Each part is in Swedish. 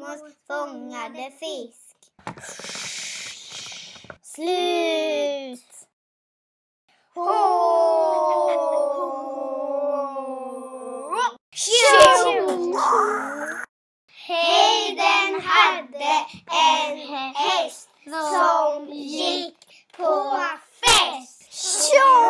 Amos fångade fisk. Slut! Heiden hade en häst som gick på fest. Tjo!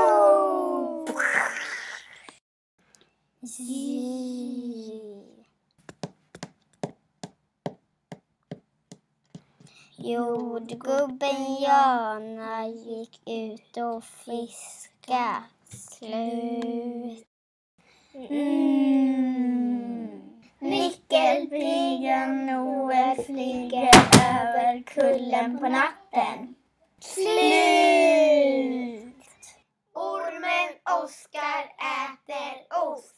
Jordgubben Jana gick ut och fiska. Slut. Mm. Nyckelpigan Noel flyger över kullen på natten. Slut! Ormen Oskar äter ost.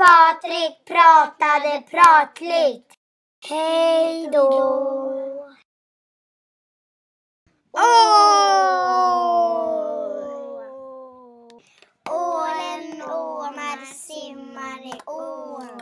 Patrik pratade pratligt. Hej då! Åh! Ålen, ånar simmar i ån.